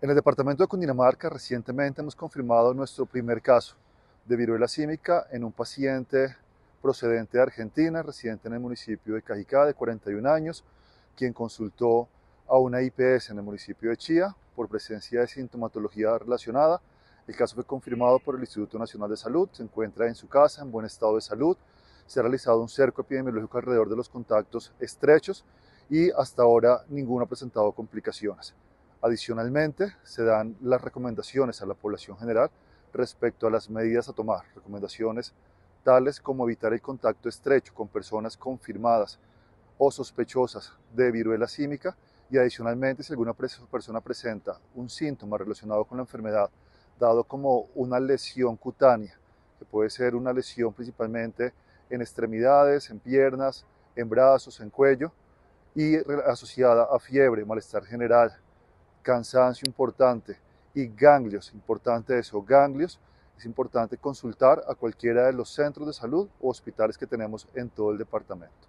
En el departamento de Cundinamarca recientemente hemos confirmado nuestro primer caso de viruela símica en un paciente procedente de Argentina, residente en el municipio de Cajicá, de 41 años, quien consultó a una IPS en el municipio de Chía por presencia de sintomatología relacionada. El caso fue confirmado por el Instituto Nacional de Salud, se encuentra en su casa en buen estado de salud, se ha realizado un cerco epidemiológico alrededor de los contactos estrechos y hasta ahora ninguno ha presentado complicaciones. Adicionalmente, se dan las recomendaciones a la población general respecto a las medidas a tomar, recomendaciones tales como evitar el contacto estrecho con personas confirmadas o sospechosas de viruela símica y adicionalmente si alguna persona presenta un síntoma relacionado con la enfermedad, dado como una lesión cutánea, que puede ser una lesión principalmente en extremidades, en piernas, en brazos, en cuello, y asociada a fiebre, malestar general, cansancio importante y ganglios, importante eso, ganglios, es importante consultar a cualquiera de los centros de salud o hospitales que tenemos en todo el departamento.